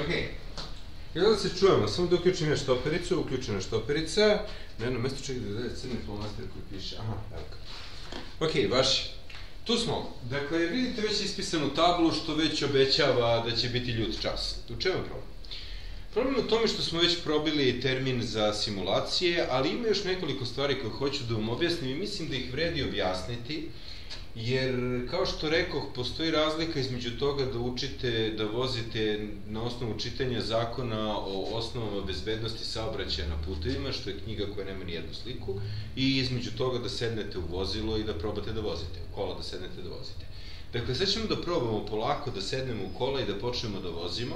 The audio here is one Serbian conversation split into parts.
Ok. I da se čujemo, samo da uključim ja štopericu, uključena štoperica, na jednom mestu čekaj da daje crni flomaster koji piše, aha, evo ga. Ok, vaši. Tu smo. Dakle, vidite već ispisanu tablu što već obećava da će biti ljut čas. U čemu problem? Problem je u tome što smo već probili termin za simulacije, ali ima još nekoliko stvari koje hoću da vam objasnim i mislim da ih vredi objasniti, jer kao što rekoh, postoji razlika između toga da učite, da vozite na osnovu čitanja zakona o osnovama bezbednosti saobraćaja na putevima, što je knjiga koja nema ni jednu sliku, i između toga da sednete u vozilo i da probate da vozite, u kola da sednete da vozite. Dakle, sad ćemo da probamo polako da sednemo u kola i da počnemo da vozimo,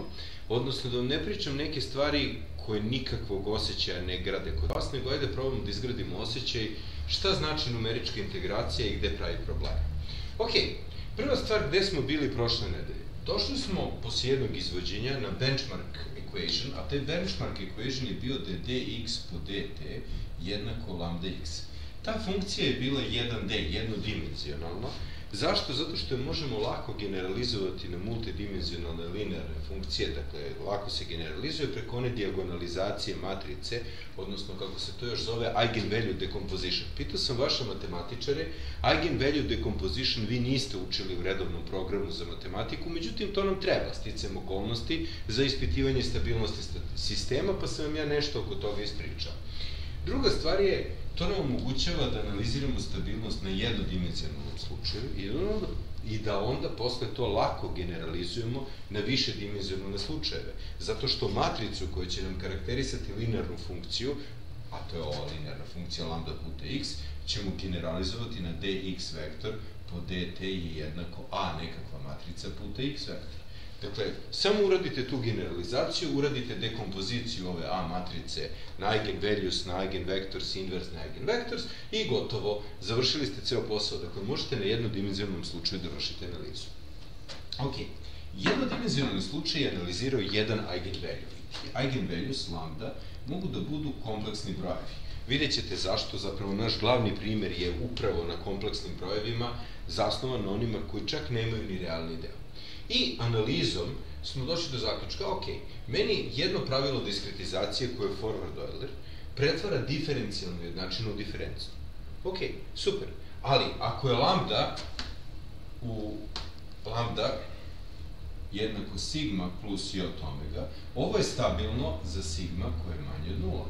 odnosno da vam ne pričam neke stvari koje nikakvog osjećaja ne grade kod vas, nego ajde probamo da izgradimo osjećaj šta znači numerička integracija i gde pravi probleme. Ok, prva stvar gde smo bili prošle nedelje. Došli smo posle jednog izvođenja na benchmark equation, a taj benchmark equation je bio da je dx po dt jednako lambda x. Ta funkcija je bila 1d, jednodimenzionalna, Zašto? Zato što je možemo lako generalizovati na multidimenzionalne linearne funkcije, dakle, lako se generalizuje preko one diagonalizacije matrice, odnosno, kako se to još zove, eigenvalue decomposition. Pitao sam vaše matematičare, eigenvalue decomposition vi niste učili u redovnom programu za matematiku, međutim, to nam treba, sticam okolnosti, za ispitivanje stabilnosti sistema, pa sam vam ja nešto oko toga ispričao. Druga stvar je, to nam omogućava da analiziramo stabilnost na jednodimenzionalnom slučaju i i da onda posle to lako generalizujemo na više dimenzionalne slučajeve. Zato što matricu koja će nam karakterisati linearnu funkciju, a to je ova linearna funkcija lambda puta x, ćemo generalizovati na dx vektor po dt je jednako a nekakva matrica puta x vektor. Dakle, samo uradite tu generalizaciju, uradite dekompoziciju ove A matrice na eigenvalues, na eigenvectors, inverse na eigenvectors i gotovo, završili ste ceo posao. Dakle, možete na jednodimenzionalnom slučaju da vršite analizu. Ok, jednodimenzionalni slučaj je analizirao jedan eigenvalue. Eigenvalues lambda mogu da budu kompleksni brojevi. Vidjet ćete zašto, zapravo naš glavni primer je upravo na kompleksnim brojevima, zasnovan na onima koji čak nemaju ni realni deo. I analizom smo došli do zaključka, ok, meni jedno pravilo diskretizacije koje je forward Euler pretvara diferencijalnu jednačinu u diferencu. Ok, super. Ali, ako je lambda u lambda jednako sigma plus j omega, ovo je stabilno za sigma koje je manje od nula.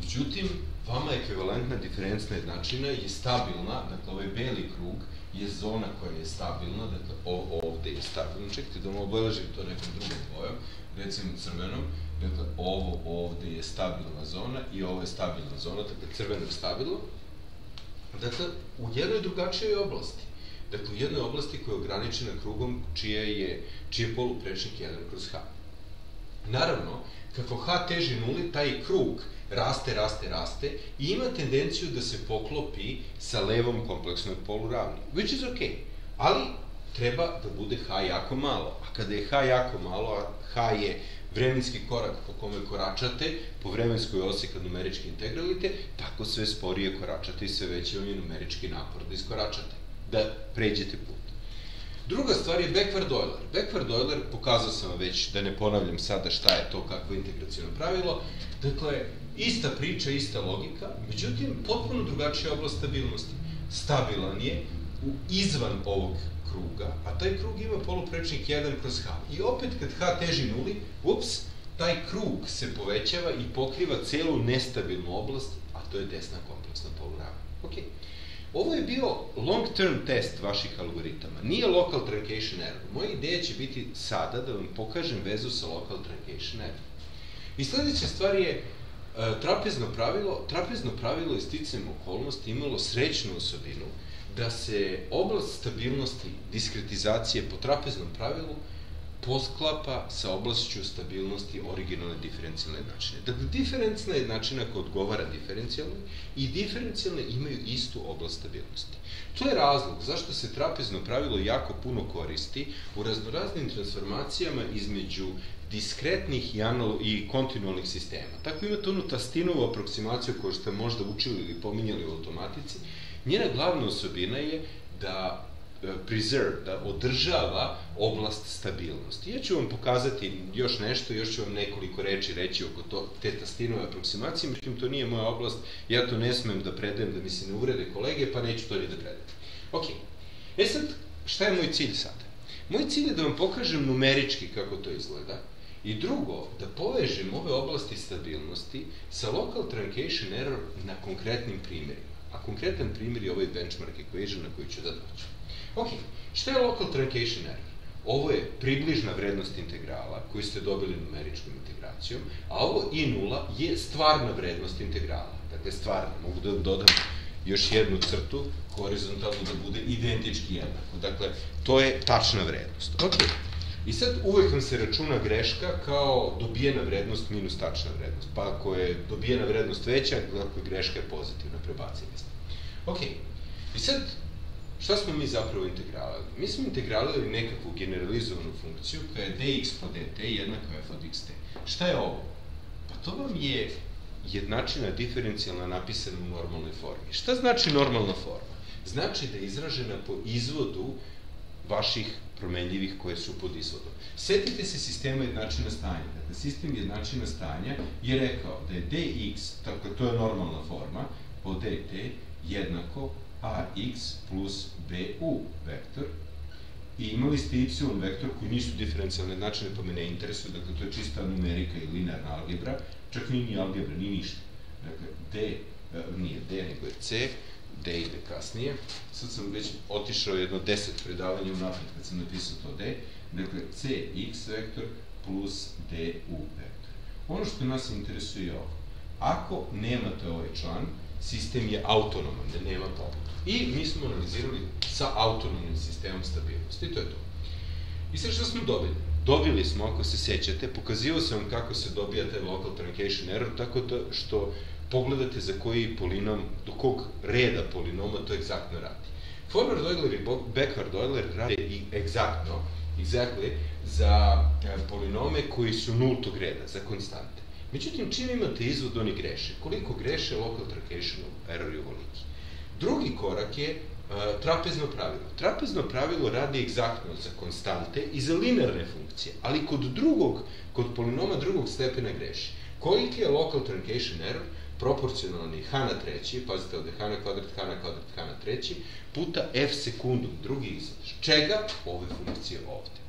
Međutim, vama ekvivalentna diferencna jednačina je stabilna, dakle ovaj beli krug je zona koja je stabilna, dakle ovde je stabilna, čekajte da vam obeležim to nekom drugom bojom, recimo crvenom, dakle ovo ovde je stabilna zona i ovo je stabilna zona, dakle crveno je stabilno, dakle u jednoj drugačijoj oblasti. Dakle, u jednoj oblasti koja je ograničena krugom čije je, čije je poluprečnik 1 kroz h. Naravno, kako h teži nuli, taj krug raste, raste, raste i ima tendenciju da se poklopi sa levom kompleksnog poluravni, which is okay. Ali treba da bude h jako malo. A kada je h jako malo, a h je vremenski korak po kome koračate, po vremenskoj osi kad numerički integralite, tako sve sporije koračate i sve veće vam je numerički napor da iskoračate, da pređete put. Druga stvar je backward Euler. Backward Euler, pokazao sam vam već, da ne ponavljam sada šta je to, kakvo integracijono pravilo, dakle, ista priča, ista logika, međutim, potpuno drugačija oblast stabilnosti. Stabilan je u izvan ovog kruga, a taj krug ima poluprečnik 1 kroz h. I opet, kad h teži nuli, ups, taj krug se povećava i pokriva celu nestabilnu oblast, a to je desna kompleksna polurava. Okay. Ovo je bio long-term test vaših algoritama, nije local truncation error. Moja ideja će biti sada da vam pokažem vezu sa local truncation error. I sledeća stvar je e, trapezno pravilo. Trapezno pravilo je sticajem okolnosti imalo srećnu osobinu da se oblast stabilnosti diskretizacije po trapeznom pravilu posklapa sa oblašću stabilnosti originalne diferencijalne jednačine. Dakle, diferencijalna jednačina koja odgovara diferencijalnoj i diferencijalne imaju istu oblast stabilnosti. To je razlog zašto se trapezno pravilo jako puno koristi u raznoraznim transformacijama između diskretnih i, i kontinualnih sistema. Tako imate onu Tastinovu aproksimaciju koju ste možda učili ili pominjali u automatici. Njena glavna osobina je da preserve, da održava oblast stabilnosti. Ja ću vam pokazati još nešto, još ću vam nekoliko reči reći oko to, te tastinove aproksimacije, međutim to nije moja oblast, ja to ne smem da predajem da mi se ne urede kolege, pa neću to ni da predajem. Ok, e sad, šta je moj cilj sada? Moj cilj je da vam pokažem numerički kako to izgleda, I drugo, da povežem ove oblasti stabilnosti sa local truncation error na konkretnim primjerima. A konkretan primjer je ovaj benchmark equation na koji ću da doću. Ok, šta je local truncation error? Ovo je približna vrednost integrala koju ste dobili numeričkom integracijom, a ovo i nula je stvarna vrednost integrala. Dakle, stvarna. Mogu da dodam još jednu crtu, horizontalno da bude identički jednako. Dakle, to je tačna vrednost. Ok. I sad uvek vam se računa greška kao dobijena vrednost minus tačna vrednost. Pa ako je dobijena vrednost veća, ako je greška je pozitivna, prebacili ste. Ok. I sad, šta smo mi zapravo integralili? Mi smo integralili nekakvu generalizovanu funkciju koja je dx po dt jednako f od xt. Šta je ovo? Pa to vam je jednačina diferencijalna napisana u normalnoj formi. Šta znači normalna forma? Znači da je izražena po izvodu vaših promenljivih koje su pod izvodom. Setite se sistema jednačina stanja. Dakle, sistem jednačina stanja je rekao da je dx, tako to je normalna forma, po dt jednako ax plus bu vektor, i imali ste y vektor koji nisu diferencijalne jednačine, pa me ne interesuje, dakle to je čista numerika i linearna algebra, čak nije ni algebra, ni ništa. Dakle, d, e, nije d, nego je c, D ide kasnije. Sad sam već otišao jedno 10 predavanja unapred kad sam napisao to D. Dakle, CX vektor plus DU vektor. Ono što nas interesuje je ovo. Ako nemate ovaj član, sistem je autonoman, ne nema pobudu. I mi smo analizirali sa autonomnim sistemom stabilnosti. To je to. I sad što smo dobili? Dobili smo, ako se sećate, pokazivao sam vam kako se dobija taj local truncation error, tako da što pogledate za koji polinom, do kog reda polinoma to egzaktno radi. Forward Euler i backward Euler rade i egzaktno, exactly, za e, polinome koji su nultog reda, za konstante. Međutim, čim imate izvod, oni greše. Koliko greše, local truncation error je uvoliki. Drugi korak je trapezno pravilo. Trapezno pravilo radi egzaktno za konstante i za linearne funkcije, ali kod drugog, kod polinoma drugog stepena greši. Koliki je local truncation error? proporcionalni h na treći, pazite ovde h na kvadrat, h na kvadrat, h na treći, puta f sekundum, drugi izvod. Čega? Ove funkcije ovde.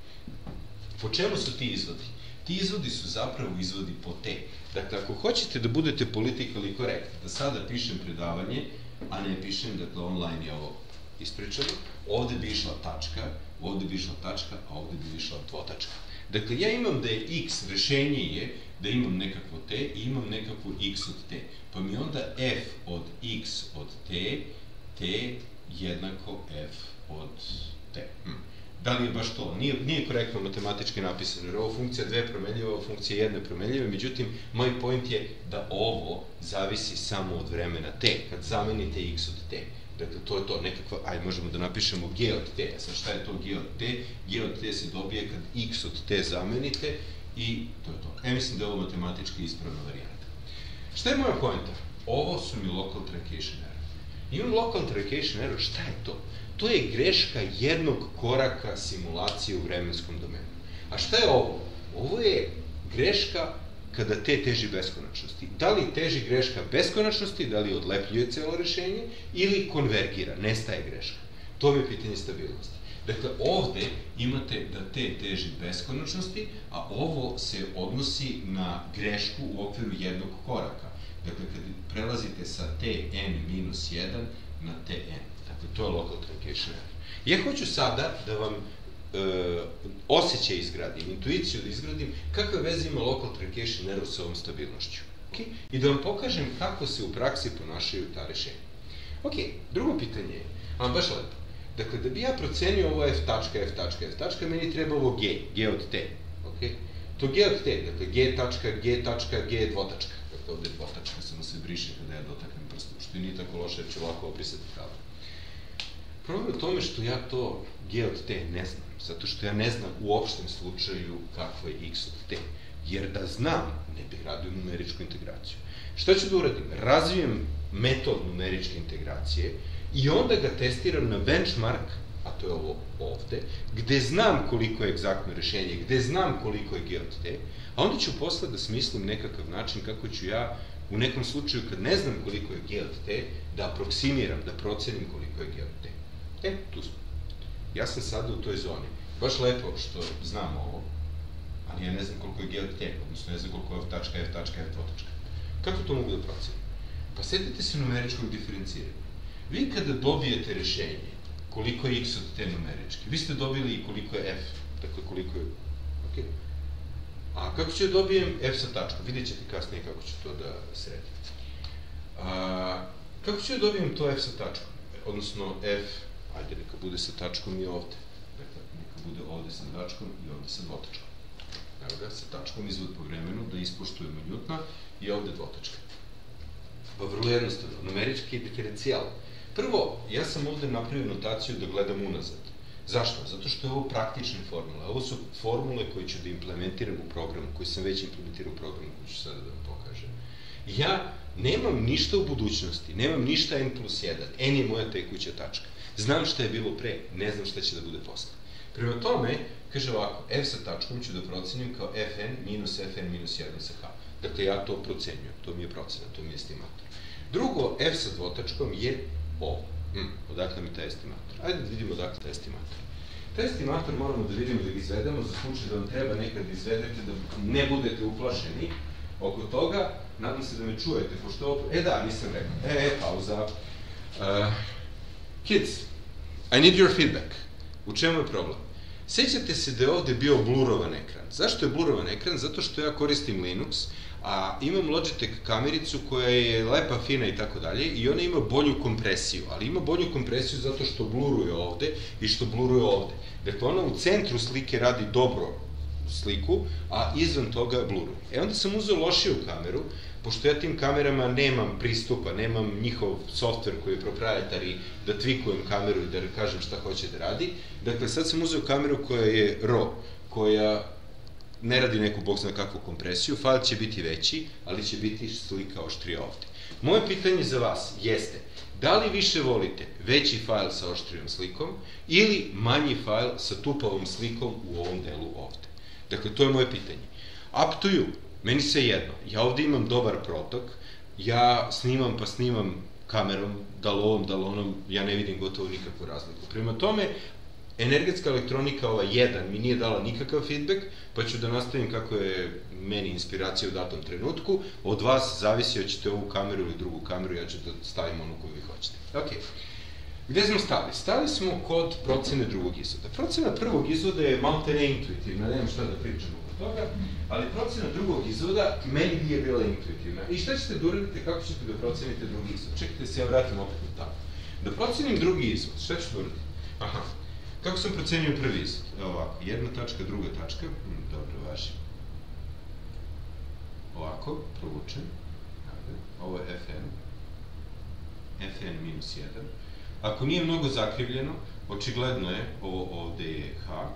Po čemu su ti izvodi? Ti izvodi su zapravo izvodi po t. Dakle, ako hoćete da budete politikali korektni, da sada pišem predavanje, a ne pišem, dakle, online je ovo ispričano, ovde bi išla tačka, ovde bi išla tačka, a ovde bi išla dvotačka. Dakle, ja imam da je x, rešenje je da imam nekakvo t i imam nekakvo x od t. Pa mi onda f od x od t, t jednako f od t. Hm. Da li je baš to? Nije, nije korektno matematički napisano, jer ovo funkcija dve promenljive, ovo funkcija jedne promenljive, međutim, moj point je da ovo zavisi samo od vremena t, kad zamenite x od t. Dakle, to je to, nekakva, aj možemo da napišemo g od t. Sad šta je to g od t? g od t se dobije kad x od t zamenite i to je to. E, mislim da je ovo matematički ispravna varijanta. Šta je moja poenta? Ovo su mi local truncation error. Imam local truncation error, šta je to? To je greška jednog koraka simulacije u vremenskom domenu. A šta je ovo? Ovo je greška kada te teži beskonačnosti. Da li teži greška beskonačnosti, da li odlepljuje celo rešenje, ili konvergira, nestaje greška. To je pitanje stabilnosti. Dakle, ovde imate da t teži beskonačnosti, a ovo se odnosi na grešku u okviru jednog koraka. Dakle, kad prelazite sa tn minus 1 na tn. Dakle, to je local error. Ja hoću sada da vam e, osjećaj izgradim, intuiciju da izgradim, kakve veze ima local truncation error sa ovom stabilnošću. Okay? I da vam pokažem kako se u praksi ponašaju ta rešenja. Ok, drugo pitanje je, a baš lepo, dakle, da bi ja procenio ovo f tačka, f tačka, f tačka, meni treba ovo g, g od t, ok? To g od t, dakle, g tačka, g tačka, g dvotačka, dakle, ovde je dvotačka, samo se briše kada ja dotaknem prstom, što i nije tako loše, jer ću lako opisati pravo. Problem je u tome što ja to g od t ne znam, zato što ja ne znam u opštem slučaju kakvo je x od t. Jer da znam, ne bih radio numeričku integraciju. Šta ću da uradim? Razvijem metod numeričke integracije i onda ga testiram na benchmark a to je ovo ovde, gde znam koliko je egzaktno rešenje, gde znam koliko je g od t, a onda ću posle da smislim nekakav način kako ću ja u nekom slučaju kad ne znam koliko je g od t, da aproksimiram, da procenim koliko je g od t. E, tu smo. Ja sam sada u toj zoni. Baš lepo što znam ovo, ali ja ne znam koliko je g od t, odnosno ne znam koliko je f tačka, f tačka, f dvotačka. Kako to mogu da procenim? Pa setite se numeričkog diferenciranja. Vi kada dobijete rešenje, koliko je x od te numeričke, vi ste dobili i koliko je f, dakle koliko je, ok. A kako ću da dobijem f sa tačkom? Vidjet ćete kasnije kako ću to da sredim. A, kako ću da dobijem to f sa tačkom? Odnosno f, ajde neka bude sa tačkom i ovde. Dakle, neka bude ovde sa tačkom i ovde sa dvotačkom. Evo ga, sa tačkom izvod po vremenu, da ispoštujemo njutna i ovde dvotačka. Pa vrlo jednostavno, numerički diferencijal. Prvo, ja sam ovde napravio notaciju da gledam unazad. Zašto? Zato što je ovo praktične formule. Ovo su formule koje ću da implementiram u programu, koji sam već implementirao u programu, koji ću sada da vam pokažem. Ja nemam ništa u budućnosti, nemam ništa n plus 1, n je moja tekuća tačka. Znam šta je bilo pre, ne znam šta će da bude posle. Prema tome, kaže ovako, f sa tačkom ću da procenim kao fn minus fn minus 1 sa h. Dakle, ja to procenjujem, to mi je procena, to mi je estimator. Drugo, f sa dvotačkom je ovo. Hm, odakle mi taj estimator? Ajde da vidimo odakle taj estimator. Taj estimator moramo da vidimo da ga izvedemo, za slučaj da vam treba nekad da izvedete, da ne budete uplašeni oko toga. Nadam se da me čujete, pošto ovo... E da, nisam rekao. E, pauza. Uh, kids, I need your feedback. U čemu je problem? Sećate se da je ovde bio blurovan ekran. Zašto je blurovan ekran? Zato što ja koristim Linux, a imam Logitech kamericu koja je lepa, fina i tako dalje i ona ima bolju kompresiju, ali ima bolju kompresiju zato što bluruje ovde i što bluruje ovde. Dakle, ona u centru slike radi dobro sliku, a izvan toga bluruje. E onda sam uzeo lošiju kameru, pošto ja tim kamerama nemam pristupa, nemam njihov softver koji je proprietari da tvikujem kameru i da kažem šta hoće da radi, dakle sad sam uzeo kameru koja je RAW, koja ne radi neku bog zna kakvu kompresiju, fajl će biti veći, ali će biti slika oštrija ovde. Moje pitanje za vas jeste, da li više volite veći fajl sa oštrijom slikom ili manji fajl sa tupavom slikom u ovom delu ovde? Dakle, to je moje pitanje. Up to you. Meni se jedno. Ja ovde imam dobar protok, ja snimam pa snimam kamerom, da li ovom, da li onom, ja ne vidim gotovo nikakvu razliku. Prema tome, energetska elektronika ova 1 mi nije dala nikakav feedback, pa ću da nastavim kako je meni inspiracija u datom trenutku. Od vas zavisi hoćete ovu kameru ili drugu kameru, ja ću da stavim onu koju vi hoćete. Ok. Gde smo stali? Stali smo kod procene drugog izvoda. Procena prvog izvoda je malte neintuitivna, nemam šta da pričam toga, ali procena drugog izvoda meni nije bila intuitivna. I šta ćete da uradite, kako ćete da procenite drugi izvod? Čekajte se, ja vratim opet na tamo. Da procenim drugi izvod, šta ću da uraditi? Aha, Kako sam procenio prvi izvod? Evo ovako, jedna tačka, druga tačka, hm, dobro, važi. Ovako, provučem, ovo je Fn, Fn minus 1. Ako nije mnogo zakrivljeno, očigledno je, ovo ovde je H,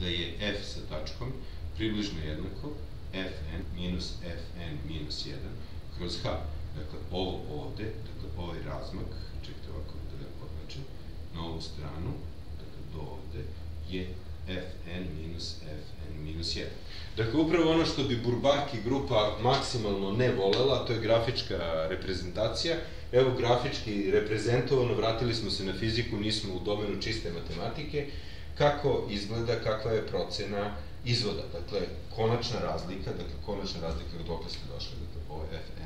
da je F sa tačkom približno jednako Fn minus Fn minus 1 kroz H. Dakle, ovo ovde, dakle, ovaj razmak, čekajte ovako da ga podlačem, na ovu stranu, dakle do ovde, je Fn minus Fn minus 1. Dakle, upravo ono što bi Burbaki grupa maksimalno ne volela, to je grafička reprezentacija. Evo, grafički reprezentovano, vratili smo se na fiziku, nismo u domenu čiste matematike, kako izgleda, kakva je procena izvoda. Dakle, konačna razlika, dakle, konačna razlika dok ste došli, dakle, ovo je Fn.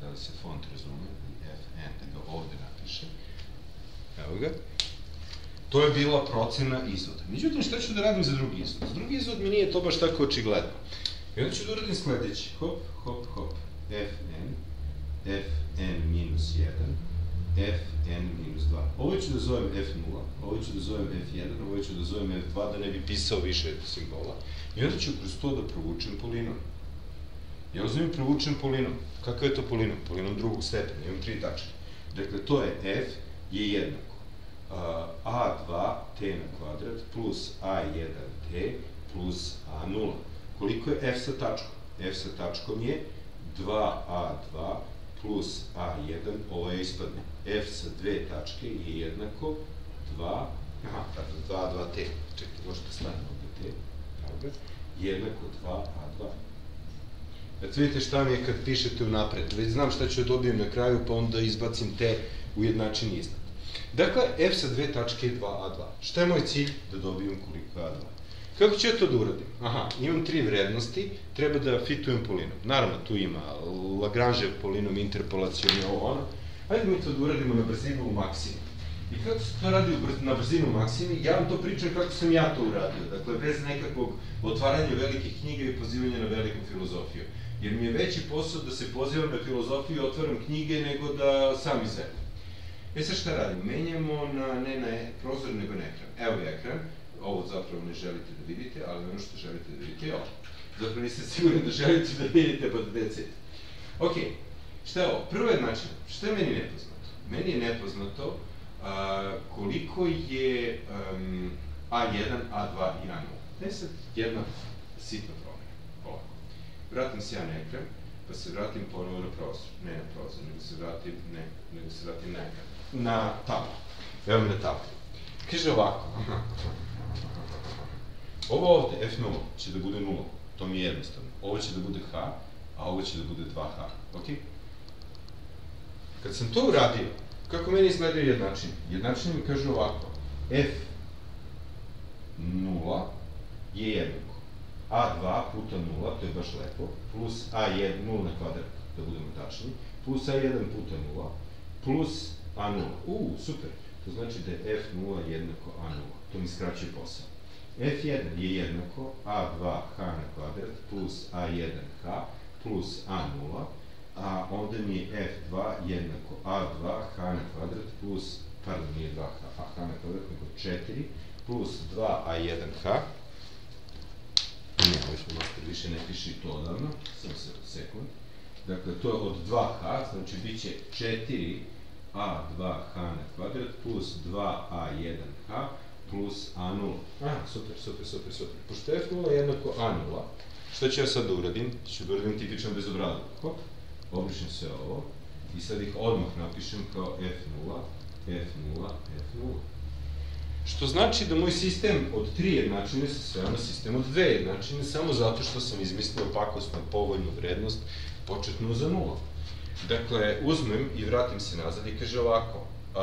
Da li se font razume? Fn, da ga ovde napišem Evo ga. To je bila procena izvoda. Međutim, šta ću da radim za drugi izvod? Za drugi izvod mi nije to baš tako očigledno. I onda ću da uradim sledeći. Hop, hop, hop. Fn, Fn minus 1, Fn minus 2. Ovo ću da zovem F0, ovo ću da zovem F1, ovo ću da zovem F2, da ne bi pisao više simbola. I onda ću kroz to da provučem polinom. Ja uzmem i provučem polinom. Kakav je to polinom? Polinom drugog stepena, imam tri tačke. Dakle, to je F je jednako a2t na kvadrat plus a1t plus a0. Koliko je f sa tačkom? f sa tačkom je 2a2 plus a1, ovo je ispadne. f sa dve tačke je jednako 2, aha, pardon, 2, 2t, čekajte, možete staviti ovde t, jednako 2a2. Eto vidite šta mi je kad pišete unapred, već znam šta ću da dobijem na kraju, pa onda izbacim t ujednačeni iznad. Dakle, f sa dve tačke je 2a2. Šta je moj cilj? Da dobijem koliko je a2. Kako ću ja to da uradim? Aha, imam tri vrednosti, treba da fitujem polinom. Naravno, tu ima Lagrange polinom, interpolacijom i ovo ono. Hajde mi to da uradimo na brzinu u maksimu. I kako se to radi na brzinu u maksimi, ja vam to pričam kako sam ja to uradio. Dakle, bez nekakvog otvaranja velikih knjiga i pozivanja na veliku filozofiju. Jer mi je veći posao da se pozivam na filozofiju i otvaram knjige nego da sam izvedem. E sad šta radim? Menjamo na, ne na prozor, nego na ekran. Evo je ekran, ovo zapravo ne želite da vidite, ali ono što želite da vidite je ovo. Zapravo niste sigurni da želite da vidite, pa da decite. Ok, šta je ovo? Prvo je način, šta je meni nepoznato? Meni je nepoznato koliko je um, A1, A2 i A0. Ne sad jedna sitna promena. Ovako. Vratim se ja na ekran, pa se vratim ponovo na prozor. Ne na prozor, nego se vratim, ne, nego se vratim na ekran. Na tablu. Evo mi na tablu. Kaže ovako. Ovo ovde, F0, će da bude 0. To mi je jednostavno. Ovo će da bude H, a ovo će da bude 2H. Ok? Kad sam to uradio, kako meni izgledaju jednačine? Jednačine mi kaže ovako. F 0 je jednako. A2 puta 0, to je baš lepo, plus A1, 0 na kvadrat, da budemo tačni, plus A1 puta 0, plus A0. U, super. To znači da je F0 jednako A0. To mi skraćuje posao. F1 je jednako A2H na kvadrat plus A1H plus A0, a onda mi je F2 jednako A2H na kvadrat plus, pardon, nije 2H, a H na kvadrat, nego 4, plus 2A1H, ne, ovo smo master, više ne piše i to odavno, samo se sekund, dakle, to je od 2H, znači bit će 4 A2H na kvadrat plus 2A1H plus A0. A, super, super, super, super. Pošto F0 je jednako A0, šta ću ja sad da uradim? Ću da uradim tipično bezobrazno. Hop, obrišem sve ovo i sad ih odmah napišem kao F0, F0, F0. Što znači da moj sistem od tri jednačine se sve na sistem od dve jednačine, samo zato što sam izmislio pakosno povoljnu vrednost početnu za nula. Dakle, uzmem i vratim se nazad i kaže ovako, Uh,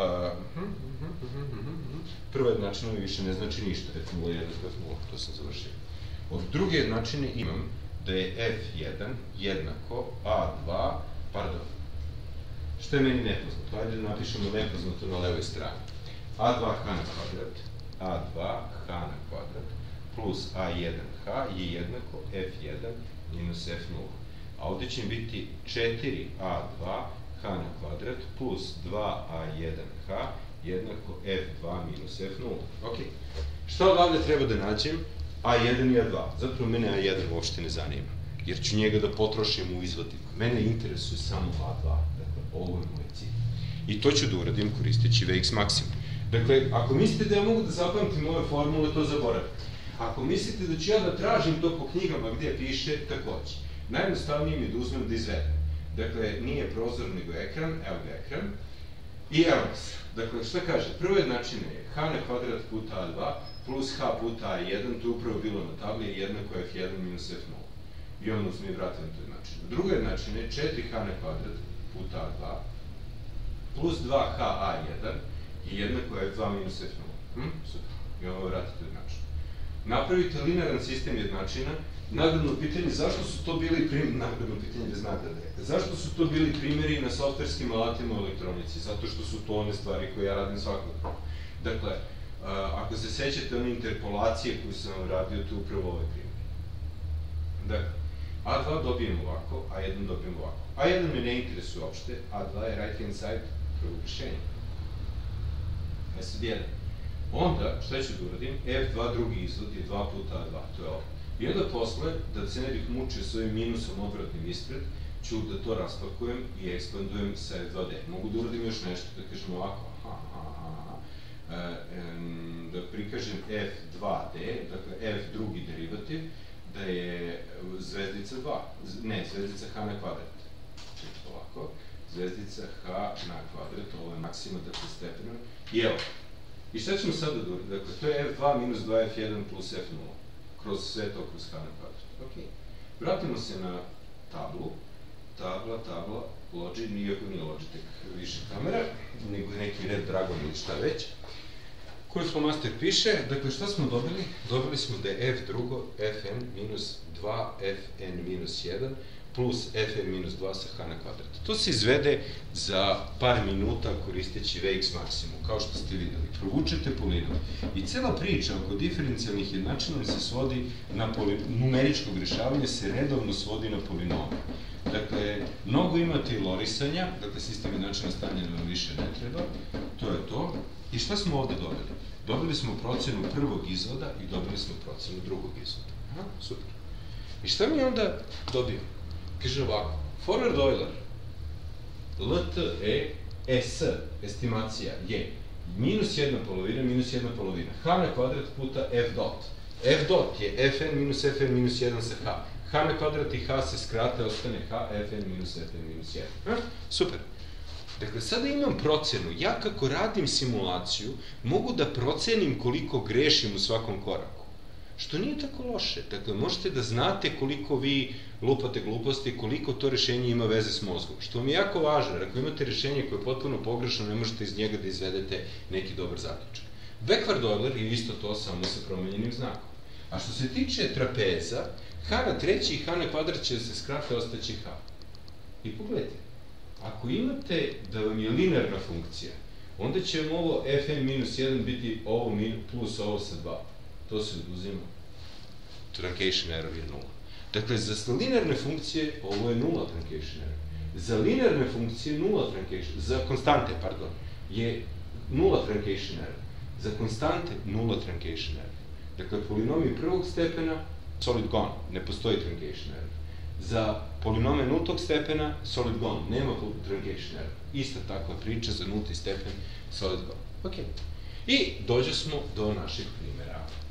prva jednačina mi više ne znači ništa, F0 je jednako F0, to sam završio. Od druge jednačine imam da je F1 jednako A2, pardon, što je meni nepoznato? Hajde da napišemo nepoznato na levoj strani. A2H na kvadrat, A2H na kvadrat, plus A1H je jednako F1 minus F0. A ovde će biti 4A2 h na kvadrat plus 2a1h jednako f2 minus f0. Ok. Šta odavde treba da nađem? a1 i a2. Zapravo mene a1 uopšte ne zanima, jer ću njega da potrošim u izvodima. Mene interesuje samo a2. Dakle, ovo je moj cilj. I to ću da uradim koristeći Vx maksimum. Dakle, ako mislite da ja mogu da zapamtim ove formule, to zaboravite. Ako mislite da ću ja da tražim to po knjigama gde piše, takođe. Najjednostavnije mi je da uzmem da izvedem. Dakle, nije prozor, nego ekran, evo ga ekran. I evo nas. Dakle, šta kaže? Prvo jednačine je h na kvadrat puta a2 plus h puta a1, to je upravo bilo na tabli, jednako je f1 minus f0. I onda smo i vratili to jednačine. Drugo jednačine je 4h na kvadrat puta a2 plus 2h a1 i jednako je f2 minus f0. Hm? I ovo vratite jednačine. Napravite linearan sistem jednačina nagradno pitanje, zašto su to bili primjeri, nagradno pitanje bez nagrade, zašto su to bili primjeri na softverskim alatima u elektronici? Zato što su to one stvari koje ja radim svakodnevno. Dakle, ako se sećate one interpolacije koju sam vam radio, to je upravo ovaj primjer. Dakle, A2 dobijem ovako, A1 dobijem ovako. A1 me ne interesuje uopšte, A2 je right hand side prvog rešenja. E sad jedan. Onda, šta ću da uradim? F2 drugi izvod je 2 puta A2, to je ovo. I onda posle, da se ne bih mučio s ovim ispred, ću da to raspakujem i ekspandujem sa F2D. Mogu da uradim još nešto, da kažem ovako, aha, aha, aha, e, da prikažem F2D, dakle F drugi derivativ, da je zvezdica 2, ne, zvezdica h na kvadrat. Znači ovako, zvezdica h na kvadrat, ovo je maksima, dakle stepeno, i evo. I šta ćemo sada da Dakle, to je f2 minus 2f1 plus f0, kroz sve to kroz h na kvadrat. Ok. Vratimo se na tablu, tabla, tabla, Logi, nikako nije Logitech više kamera, nego neki red Dragon ili šta već. Koji master piše, dakle šta smo dobili? Dobili smo da je f drugo fn minus 2 fn minus 1 plus fn minus 2 sa h na kvadrat. To se izvede za par minuta koristeći Vx maksimum, kao što ste videli. Provučete polinom. I cela priča oko diferencijalnih jednačina se svodi na numeričko rešavanje, se redovno svodi na polinome. Dakle, mnogo imate lorisanja, dakle, sistem jednačina stanja nam više ne treba, to je to. I šta smo ovde dobili? Dobili smo procenu prvog izvoda i dobili smo procenu drugog izvoda. Aha, super. I šta mi onda dobio? Kaže ovako, forward Euler, LTE S, estimacija, je minus jedna polovina, minus jedna polovina. H na kvadrat puta F dot. F dot je Fn minus Fn minus 1 sa H. H na kvadrat i H se skrate, ostane H, Fn minus Fn minus 1. Ha? Super. Dakle, sada imam procenu. Ja kako radim simulaciju, mogu da procenim koliko grešim u svakom koraku što nije tako loše. Dakle, možete da znate koliko vi lupate gluposti, koliko to rešenje ima veze s mozgom. Što mi je jako važno, jer ako imate rešenje koje je potpuno pogrešno, ne možete iz njega da izvedete neki dobar zaključak. Backward Euler je isto to samo sa promenjenim znakom. A što se tiče trapeza, h na treći i h na kvadrat će se skrate, ostaće h. I pogledajte, ako imate da vam je linearna funkcija, onda će vam ovo fn minus 1 biti ovo plus ovo sa 2 to se oduzima. Truncation error je nula. Dakle, za linearne funkcije ovo je nula truncation error. Za linearne funkcije nula truncation, za konstante, pardon, je nula truncation error. Za konstante nula truncation error. Dakle, polinomiji prvog stepena, solid gone, ne postoji truncation error. Za polinome nultog stepena, solid gone, nema truncation error. Ista takva priča za nulti stepen, solid gone. Ok. I dođe smo do našeg primjera.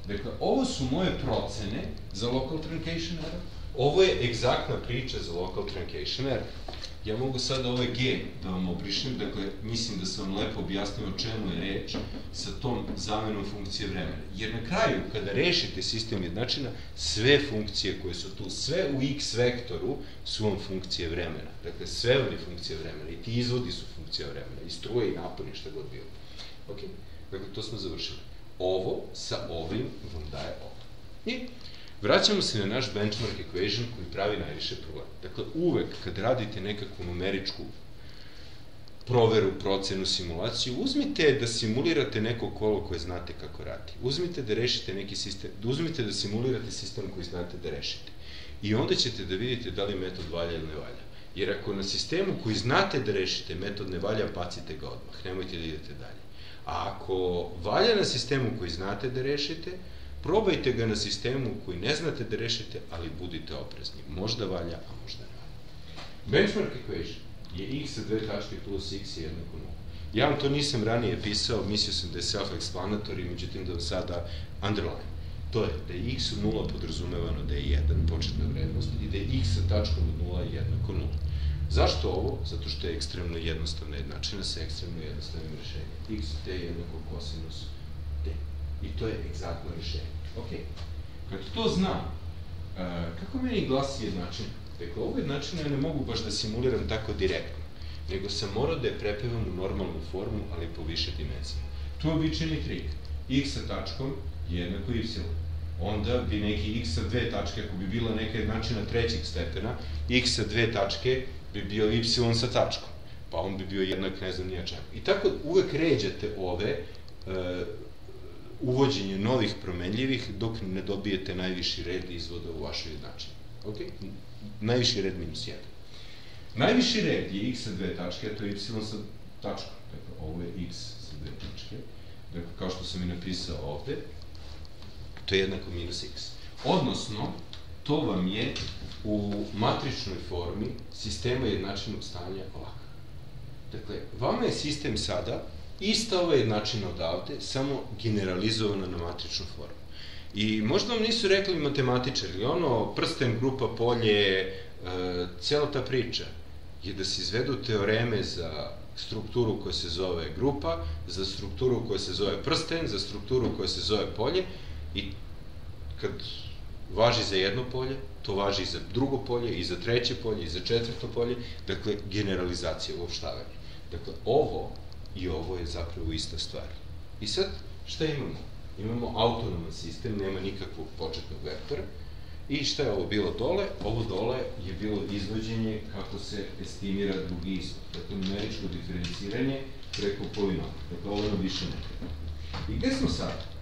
Dakle, ovo su moje procene za local truncation error, ovo je egzaktna priča za local truncation error. Ja mogu sada ovaj G da vam obrišem, dakle, mislim da sam vam lepo objasnio o čemu je reč sa tom zamenom funkcije vremena. Jer na kraju, kada rešite sistem jednačina, sve funkcije koje su tu, sve u x vektoru su vam funkcije vremena. Dakle, sve vam je funkcija vremena i ti izvodi su funkcija vremena, i struje i naponi, šta god bilo. Ok, dakle, to smo završili ovo sa ovim vam daje ovo. I vraćamo se na naš benchmark equation koji pravi najviše problem. Dakle, uvek kad radite nekakvu numeričku proveru, procenu, simulaciju, uzmite da simulirate neko kolo koje znate kako radi. Uzmite da rešite neki sistem, da uzmite da simulirate sistem koji znate da rešite. I onda ćete da vidite da li metod valja ili ne valja. Jer ako na sistemu koji znate da rešite metod ne valja, bacite ga odmah, nemojte da idete dalje. Ako valja na sistemu koji znate da rešite, probajte ga na sistemu koji ne znate da rešite, ali budite oprezni. Možda valja, a možda ne valja. Benchmark equation je x sa dve tačke plus x je jednako 0. Ja vam to nisam ranije pisao, mislio sam da je self-explanatory, međutim da vam sada underline. To je da je x u 0 podrazumevano da je 1 početna vrednost i da je x sa tačkom od 0 jednako 0. Zašto ovo? Zato što je ekstremno jednostavna jednačina sa ekstremno jednostavnim rešenjem. x t je jednako kosinus t. I to je egzaktno rešenje. Ok. Kad to znam, kako meni glasi jednačina? Dakle, ovo jednačina ja ne mogu baš da simuliram tako direktno, nego sam morao da je prepevam u normalnu formu, ali po više dimenzije. To je običajni trik. x sa tačkom je jednako y onda bi neki x sa dve tačke, ako bi bila neka jednačina trećeg stepena, x sa dve tačke bi bio y sa tačkom, pa on bi bio jednak ne znam nija čemu. I tako uvek ređate ove e, uvođenje novih promenljivih dok ne dobijete najviši red izvoda u vašoj jednačini. Ok? Najviši red minus 1. Najviši red je x sa dve tačke, a to je y sa tačkom. Dakle, ovo je x sa dve tačke. Dakle, kao što sam i napisao ovde, to je jednako minus x. Odnosno, to vam je u matričnoj formi sistema jednačinog stanja ovakav. Dakle, vama je sistem sada ista ova jednačina odavde, samo generalizovana na matričnu formu. I možda vam nisu rekli matematičari, ono, prsten, grupa, polje, e, cela ta priča. je da se izvedu teoreme za strukturu koja se zove grupa, za strukturu koja se zove prsten, za strukturu koja se zove polje i kad važi za jedno polje, to važi i za drugo polje, i za treće polje, i za četvrto polje, dakle, generalizacija, uopštavanje. Dakle, ovo i ovo je zapravo ista stvar. I sad, šta imamo? Imamo autonoman sistem, nema nikakvog početnog vektora, I šta je ovo bilo dole? Ovo dole je bilo izvođenje kako se estimira drugi ishod. Dakle, numeričko diferenciranje preko polinoma. Dakle, ovo nam više ne treba. I gde smo sad?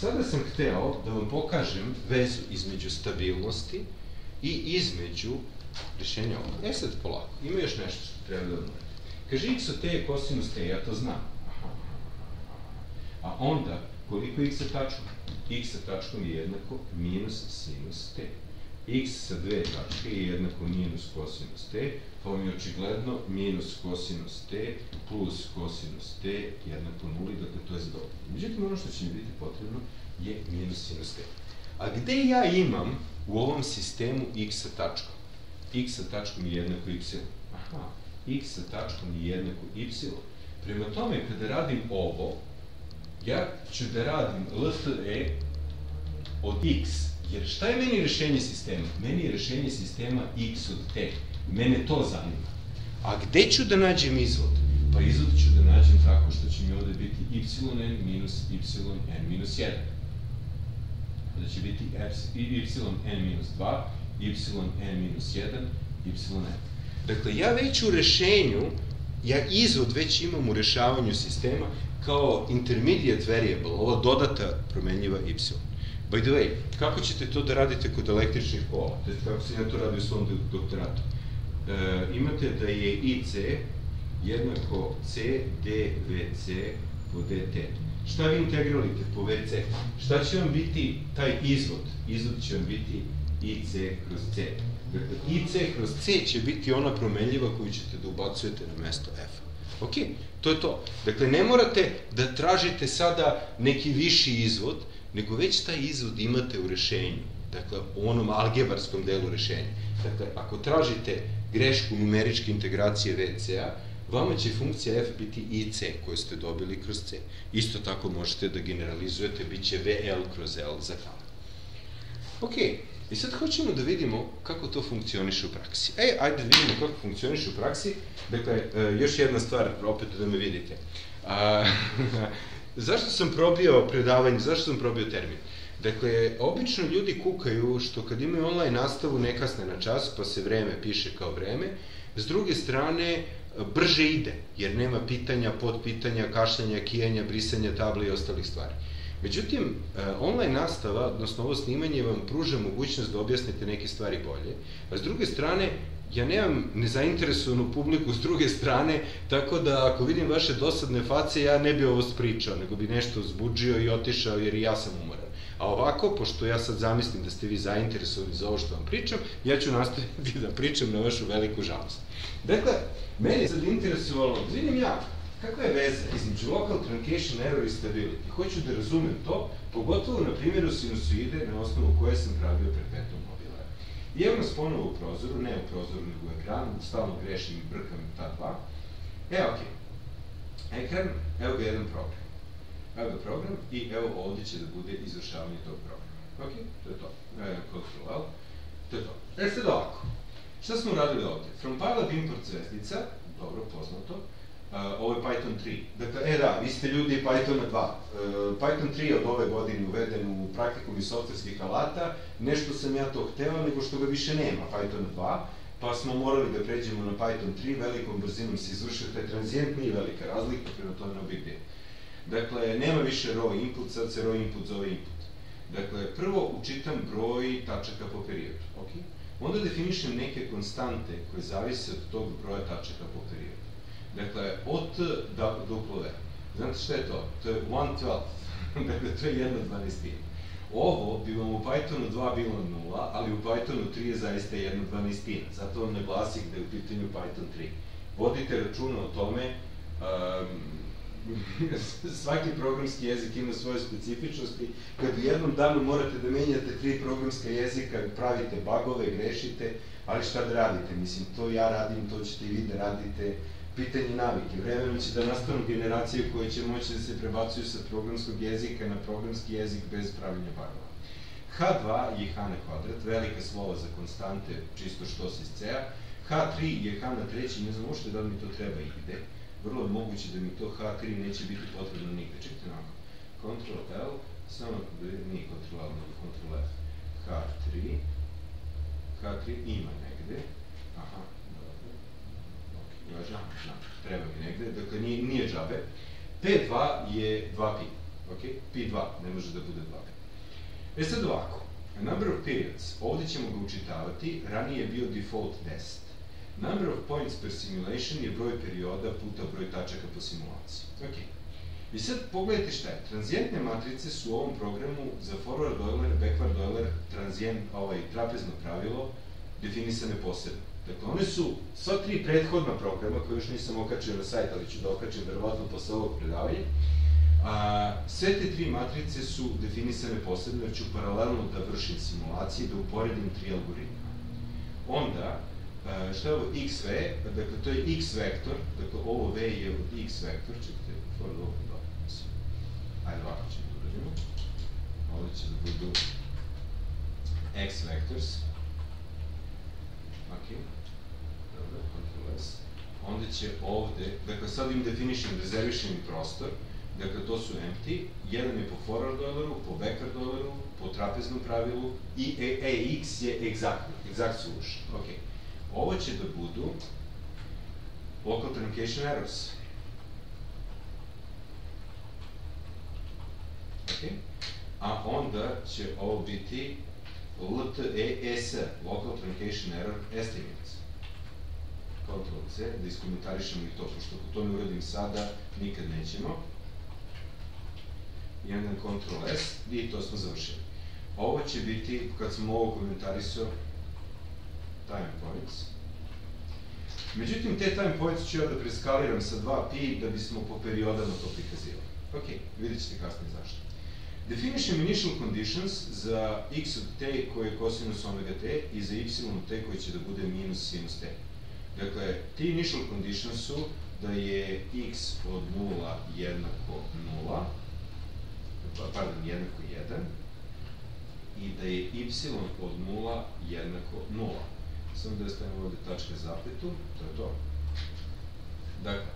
Sada sam hteo da vam pokažem vezu između stabilnosti i između rešenja ovoga. E sad, polako, ima još nešto što treba da vam Kaže, x od t je kosinus t, ja to znam. A onda, koliko x je tačno? x sa tačkom je jednako minus sinus t. x sa dve tačke je jednako minus kosinus t, pa vam je očigledno minus kosinus t plus kosinus t jednako nuli, dakle to je zadovoljno. Međutim, ono što će mi biti potrebno je minus sinus t. A gde ja imam u ovom sistemu x sa tačkom? x sa tačkom je jednako y. Aha, x sa tačkom je jednako y. Prema tome, kada radim ovo, ja ću da radim LFE od x, jer šta je meni rešenje sistema? Meni je rešenje sistema x od t. Mene to zanima. A gde ću da nađem izvod? Pa izvod ću da nađem tako što će mi ovde biti yn minus yn minus 1. Da će biti yn minus 2, yn minus 1, yn. Dakle, ja već u rešenju, ja izvod već imam u rešavanju sistema, kao intermediate variable, ova dodata promenljiva y. By the way, kako ćete to da radite kod električnih kola? To je kako se ja to radi u svom doktoratu. E, imate da je IC jednako C po dt. Šta vi integralite po VC? Šta će vam biti taj izvod? Izvod će vam biti IC kroz C. Dakle, IC kroz C će biti ona promenljiva koju ćete da ubacujete na mesto F. Ok, to je to. Dakle, ne morate da tražite sada neki viši izvod, nego već taj izvod imate u rešenju. Dakle, u onom algebarskom delu rešenja. Dakle, ako tražite grešku numeričke integracije VC-a, vama će funkcija f biti i c koju ste dobili kroz c. Isto tako možete da generalizujete, bit će vl kroz l za k. Ok, i sad hoćemo da vidimo kako to funkcioniše u praksi. E, ajde da vidimo kako funkcioniše u praksi. Dakle, e, još jedna stvar, opet da me vidite. Zašto sam probio predavanje, zašto sam probio termin? Dakle, obično ljudi kukaju što kad imaju online nastavu ne kasne na čas, pa se vreme piše kao vreme. S druge strane, brže ide, jer nema pitanja, podpitanja, kašljanja, kijanja, brisanja tabli i ostalih stvari. Međutim, e, online nastava, odnosno ovo snimanje vam pruža mogućnost da objasnite neke stvari bolje, a s druge strane, ja nemam nezainteresovanu publiku s druge strane, tako da ako vidim vaše dosadne face, ja ne bi ovo spričao, nego bi nešto zbuđio i otišao jer i ja sam umoran. A ovako, pošto ja sad zamislim da ste vi zainteresovani za ovo što vam pričam, ja ću nastaviti da pričam na vašu veliku žalost. Dakle, mene je sad interesovalo, vidim ja, kakva je veza između local truncation error i stability? Hoću da razumem to, pogotovo na primjeru sinusoide na osnovu koje sam pravio perpetuum. I evo nas ponovo u prozoru, ne u prozoru, nego u ekranu, stalno grešim i brkam ta dva. E, ok. Ekran, evo ga jedan program. Evo ga program i evo ovdje će da bude izvršavanje tog programa. Ok, to je to. Evo Ctrl L. To je to. E sad ovako. Šta smo uradili ovdje? From pilot import zvezdica, dobro, poznato, ovo je Python 3. Dakle, e da, vi ste ljudi Pythona 2. Uh, Python 3 je od ove godine uveden u praktikum i softverskih alata. Nešto sam ja to hteo, nego što ga više nema, Python 2 pa smo morali da pređemo na Python 3, velikom brzinom se izvršio taj transient, nije velika razlika, prema tome big deal. Dakle, nema više raw input, sad se raw input zove input. Dakle, prvo učitam broj tačaka po periodu, ok? Onda definišem neke konstante koje zavise od tog broja tačaka po periodu. Dakle, od da, duplo V. Znate šta je to? To je 1 12. dakle, to je jedna dvanestina. Ovo bi vam u Pythonu 2 bilo 0, ali u Pythonu 3 je zaista jedna dvanestina. Zato vam naglasi da je u pitanju Python 3. Vodite računa o tome, um, svaki programski jezik ima svoje specifičnosti. Kad u jednom danu morate da menjate tri programska jezika, pravite bagove, grešite, ali šta da radite? Mislim, to ja radim, to ćete i vi da radite. Pitanje navike. Vremenom će da nastanu generacije koje će moći da se prebacuju sa programskog jezika na programski jezik bez pravljenja bagova. H2 je H na kvadrat, velika slova za konstante, čisto što se iz C-a. H3 je H na treći, ne znam uopšte da mi to treba i ide vrlo je moguće da mi to H3 neće biti potrebno nikad. Čekajte onako, Ctrl L, samo da nije Ctrl L, nego Ctrl F. H3, H3 ima negde, ja znam, znam, treba mi negde, dakle nije, nije džabe. P2 je 2pi, ok, pi 2, ne može da bude 2pi. E sad ovako, number of periods, ovde ćemo ga učitavati, ranije je bio default 10. Number of points per simulation je broj perioda puta broj tačaka po simulaciji. Ok. I sad pogledajte šta je. Tranzijentne matrice su u ovom programu za forward Euler, backward Euler, tranzijent, ovaj, trapezno pravilo definisane posebno. Dakle, one su sva tri prethodna programa, koje još nisam okačio na sajt, ali ću da okačim verovatno posle ovog predavanja, a, sve te tri matrice su definisane posebno, jer ću paralelno da vršim simulacije, da uporedim tri algoritma. Onda, Uh, šta je ovo xv? Dakle, to je x vektor, dakle, ovo v je od x vektor, čekajte, for ovo, da, mislim. Ajde, ovako ćemo da uradimo. Ovde će da budu x vectors. Ok. Onda će ovde, dakle, sad im definišem, rezervišem i prostor, dakle, to su empty, jedan je po forward dolaru, po backward dolaru, po trapeznom pravilu i e, e, x je egzaktno, exact solution. Okay. Ovo će da budu local truncation errors. Ok? A onda će ovo biti LTES, Local Truncation Error Estimates. Ctrl C, da iskomentarišemo i to, pošto ako to ne uradim sada, nikad nećemo. I onda Ctrl S, i to smo završili. Ovo će biti, kad smo ovo komentarisao, time points. Međutim, te time points ću ja da preskaliram sa 2pi da bismo po periodama to prikazivali. Ok, vidjet ćete kasnije zašto. Definišem initial conditions za x od t koji je cosinus omega t i za y od t koji će da bude minus sinus t. Dakle, ti initial conditions su da je x od 0 jednako 0, pardon, jednako 1, i da je y od 0 jednako 0 samo da stavimo ovde tačke zapetu, to je to. Dakle,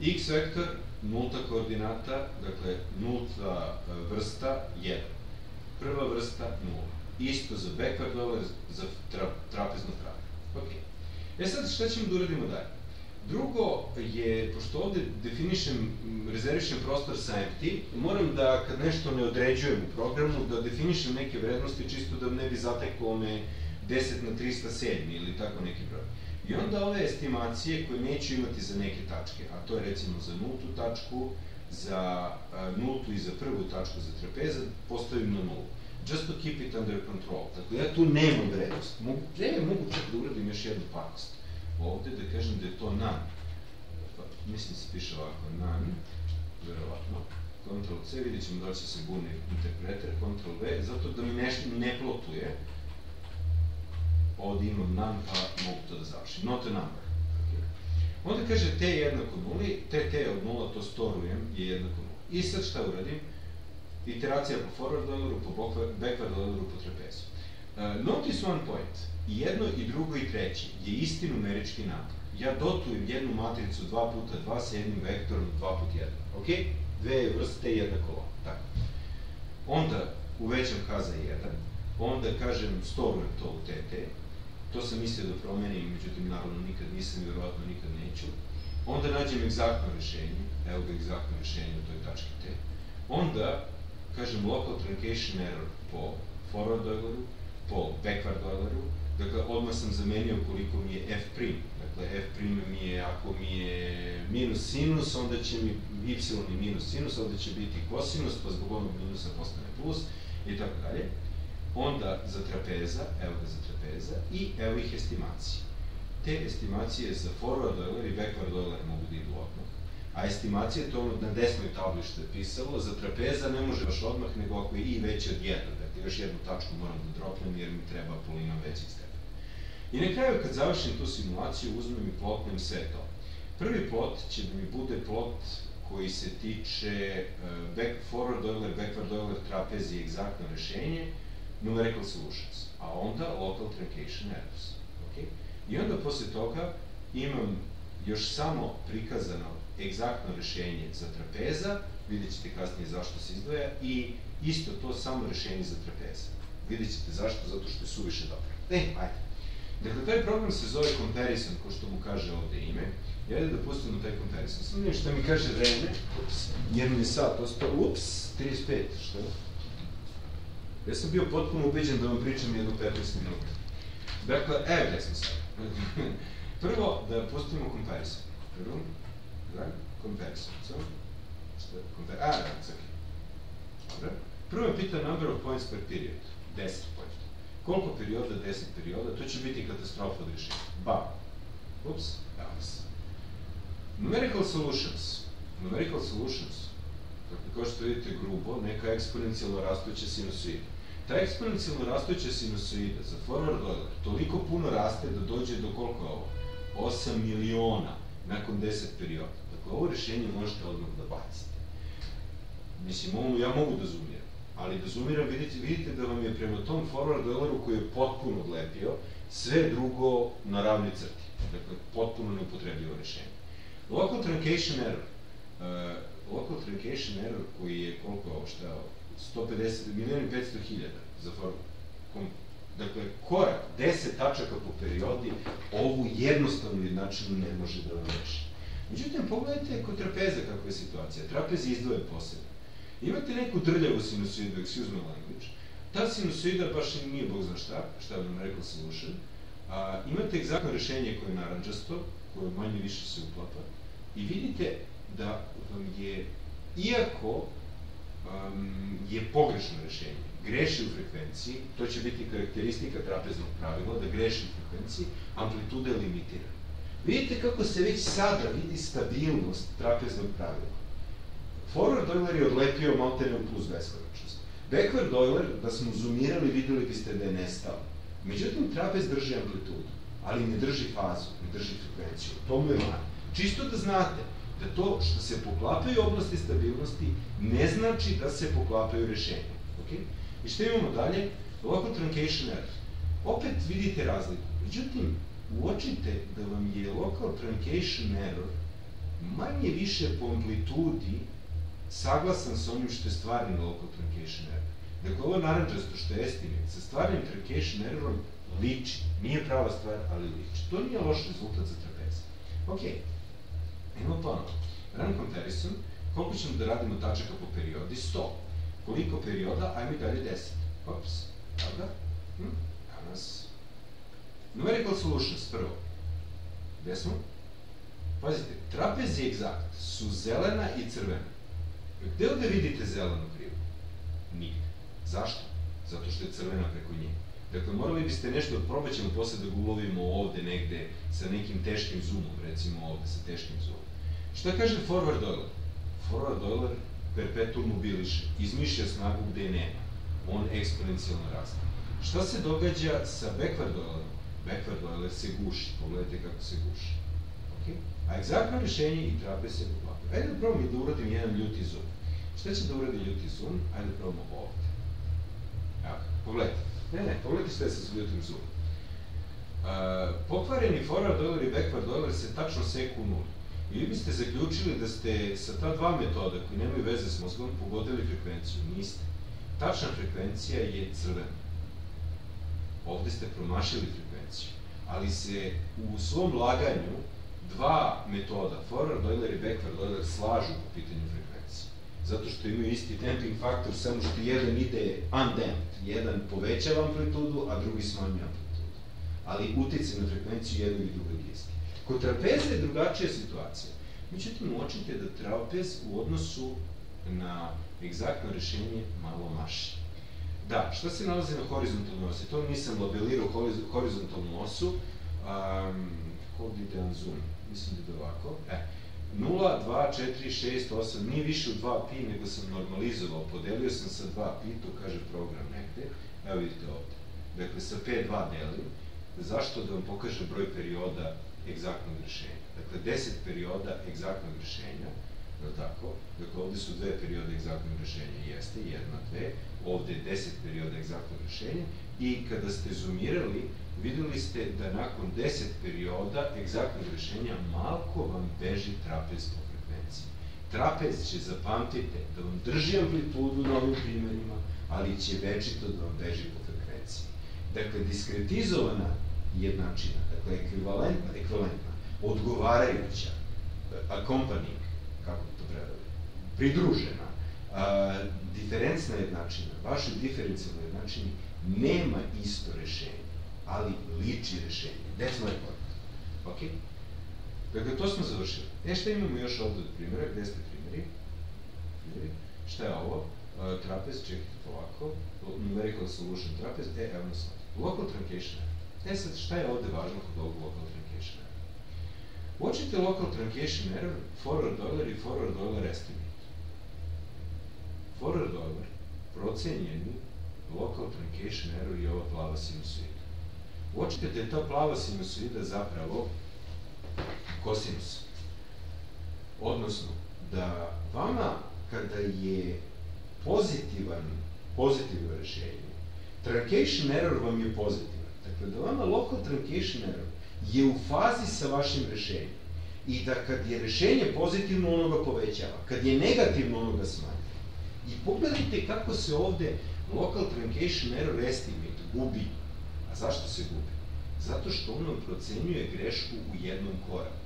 x vektor, nulta koordinata, dakle, nulta e, vrsta 1. Prva vrsta 0. Isto za backward over, za tra, trapezno pravilo. Ok. E sad, šta ćemo da uradimo dalje? Drugo je, pošto ovde definišem, rezervišem prostor sa empty, moram da, kad nešto ne određujem u programu, da definišem neke vrednosti, čisto da ne bi zateklo me 10 na 307 ili tako neki broj. I onda ove estimacije koje neću imati za neke tačke, a to je recimo za nultu tačku, za nultu i za prvu tačku za trapeza, postavim na nulu. Just to keep it under control. Dakle, ja tu nemam vrednost. Mogu, ne, mogu čak da uradim još jednu pakost. Ovde da kažem da je to none. Pa, mislim da se piše ovako, none, verovatno. Ctrl C, vidjet ćemo da li će se buni interpreter, Ctrl V, zato da mi nešto ne plotuje, ovde imam none, pa mogu to da završim. Not a number. Okay. Onda kaže t je jednako nuli, t t od nula, to storujem, je jednako nula. I sad šta uradim? Iteracija po forward dolaru, po backward dolaru, po trapezu. Uh, notice one point. I jedno, i drugo, i treći je isti numerički napor. Ja dotujem jednu matricu 2 puta 2 sa jednim vektorom 2 puta 1. Ok? Dve vrste jednako ovo. Tako. Onda uvećam h za 1, onda kažem storujem to u tt, To sam mislio da promenim, međutim, naravno, nikad nisam i verovatno nikad neću. Onda nađem egzaktno rešenje, evo ga egzaktno rešenje u toj tački T. Onda, kažem, local truncation error po forward Euleru, po backward Euleru, dakle, odmah sam zamenio koliko mi je f prim. Dakle, f prim mi je, ako mi je minus sinus, onda će mi y i minus sinus, onda će biti kosinus, pa zbog onog minusa postane plus, i tako dalje. Onda za trapeza, evo ga za trapeza, i evo ih estimacije. Te estimacije za forward Euler i backward Euler mogu da idu odmah. A estimacija to na desnoj tabli što je pisalo, za trapeza ne može baš odmah, nego ako je i veće od 1, dakle još jednu tačku moram da dropnem jer mi treba polinom većih stepena. I na kraju kad završim tu simulaciju uzmem i plotnem sve to. Prvi plot će da mi bude plot koji se tiče uh, back, forward Euler, backward Euler, trapezije, egzaktno rešenje, numerical solutions, a onda local truncation errors. Okay? I onda posle toga imam još samo prikazano egzaktno rešenje za trapeza, vidjet ćete kasnije zašto se izdvaja, i isto to samo rešenje za trapeza. Vidjet ćete zašto, zato što je suviše dobro. E, ajde. Dakle, taj program se zove comparison, ko što mu kaže ovde ime. I ajde da pustimo taj comparison. Samo nešto šta mi kaže vreme, ups, jer mi je sad ostao, ups, 35, što je? Ja sam bio potpuno ubeđen da vam pričam jedno 15 minuta. Dakle, evo gde smo sad. Prvo, da pustimo comparison. Prvo, da, comparison. So, što je comparison? A, ok. Dobro. Prvo je pita number of points per period. 10 points. Koliko perioda? 10 perioda. To će biti katastrofa od rješenja. Ba. Ups, else. Numerical solutions. Numerical solutions. Dakle, kao što vidite grubo, neka eksponencijalno rastuća sinusoida. Ta eksponencijalno rastuća sinusoida za forward Euler toliko puno raste da dođe do koliko je ovo? 8 miliona nakon 10 perioda. Ovo rešenje možete odmah da bacite. Mislim, ovo ja mogu da zoomiram, ali da zoomiram, vidite, vidite da vam je prema tom forward Euleru koji je potpuno odlepio, sve drugo na ravni crti. Dakle, potpuno neupotrebljivo rešenje. Local truncation error. Uh, local truncation error koji je koliko je ovo? 150, milijon i 500 hiljada za formu. Dakle, korak, 10 tačaka po periodi, ovu jednostavnu jednačinu ne može da vam reši. Međutim, pogledajte kod trapeza kakva je situacija. Trapez izdvoje posebno. Imate neku drljavu sinusoidu, excuse my language, ta sinusoida baš i nije bog zna šta, šta bi vam rekao solution, a, imate egzaktno rešenje koje je naranđasto, koje manje više se uklapa, i vidite da vam je, iako um, je pogrešno rešenje. Greši u frekvenciji, to će biti karakteristika trapeznog pravila, da greši u frekvenciji, amplituda je limitirana. Vidite kako se već sada vidi stabilnost trapeznog pravila. Forward Euler je odlepio maltenom plus beskonačnost. Backward Euler, da smo zoomirali, videli biste da je nestao. Međutim, trapez drži amplitudu, ali ne drži fazu, ne drži frekvenciju. To mu je manje. Čisto da znate, da to što se poklapaju oblasti stabilnosti ne znači da se poklapaju rešenja. Okay? I što imamo dalje? Local truncation error. Opet vidite razliku. Međutim, uočite da vam je local truncation error manje više po amplitudi saglasan sa onim što je stvarni local truncation error. Dakle, ovo naranđasto što je estimate sa stvarnim truncation errorom liči. Nije prava stvar, ali liči. To nije loš rezultat za trapez. Ok, Idemo ponovo. Run comparison, koliko ćemo da radimo tačaka po periodi? 100. Koliko perioda? Ajmo dalje 10. Ops, da? Hm? Danas. Numerical solutions, prvo. Gde smo? Pazite, trapezi egzakt su zelena i crvena. Gde ovde vidite zelenu krivu? Nigde. Zašto? Zato što je crvena preko nje. Dakle, morali biste nešto, probat ćemo posle da ga ulovimo ovde negde sa nekim teškim zoomom, recimo ovde sa teškim zoomom. Šta kaže forward Euler? Forward Euler perpetuum mobiliše, izmišlja snagu gde je nema. On eksponencijalno raste. Šta se događa sa backward Eulerom? Backward Euler se guši, pogledajte kako se guši. A egzaktno rešenje i trape se poklapaju. Ajde da probamo da uradim jedan ljuti zoom. Šta će da uradi ljuti zoom? Ajde da probamo ovde. Evo, pogledajte. Ne, ne, pogledajte šta je sa ljutim zoomom. Uh, pokvareni forward Euler i backward Euler se tačno seku u nuli. I vi biste zaključili da ste sa ta dva metoda koji nemaju veze s mozgom pogodili frekvenciju. Niste. Tačna frekvencija je crvena. Ovde ste promašili frekvenciju. Ali se u svom laganju dva metoda, forward Euler i backward Euler, slažu po pitanju frekvencije. Zato što imaju isti damping faktor, samo što jedan ide undamped. Jedan povećava amplitudu, a drugi smanjuje amplitudu. Ali utjecaj na frekvenciju jednog i drugog je. Kod trapeza je drugačija situacija. Međutim, uočite da trapez u odnosu na egzaktno rešenje malo maši. Da, šta se nalazi na horizontalnoj osi? To nisam labelirao horizontalnu osu. Um, kako ide on zoom? Mislim da je ovako. E, 0, 2, 4, 6, 8, nije više u 2 pi, nego sam normalizovao, podelio sam sa 2 pi, to kaže program negde, evo vidite ovde. Dakle, sa P2 delim, zašto da vam pokažem broj perioda egzaktnog rešenja? Dakle, 10 perioda egzaktnog rešenja, je tako? Dakle, ovde su dve periode egzaktnog rešenja, jeste, jedna, dve, ovde je 10 perioda egzaktnog rešenja i kada ste zoomirali, videli ste da nakon 10 perioda egzaktnog rešenja malko vam beži trapez po frekvenciji. Trapez će, zapamtite, da vam drži amplitudu na ovim primjerima, ali će večito da vam beži po frekvenciji. Dakle, diskretizovana jednačina, dakle, ekvivalentna, ekvivalentna, odgovarajuća, accompanying, kako to prevede, pridružena, a, diferencna jednačina, vašoj diferencijalnoj jednačini nema isto rešenje ali liči rešenje. That's my point. Ok? Dakle, to smo završili. E, šta imamo još ovde od primjera? Gde ste primjeri? Šta je ovo? Trapez, čekajte ovako. Numerical solution trapez. E, evo nas ovde. Local truncation. E sad, šta je ovde važno kod ovog local truncation? Uočite local truncation error, forward Euler i forward Euler estimate. Forward Euler, procenjeni local truncation error i ova plava sinusoida uočite da je ta plava sinusoida zapravo kosinus. Odnosno, da vama kada je pozitivan, pozitivno rešenje, truncation error vam je pozitivan. Dakle, da vama local truncation error je u fazi sa vašim rešenjem. I da kad je rešenje pozitivno, ono ga povećava. Kad je negativno, ono ga smanje. I pogledajte kako se ovde local truncation error estimate gubi A zašto se gubi? Zato što on vam procenjuje grešku u jednom koraku.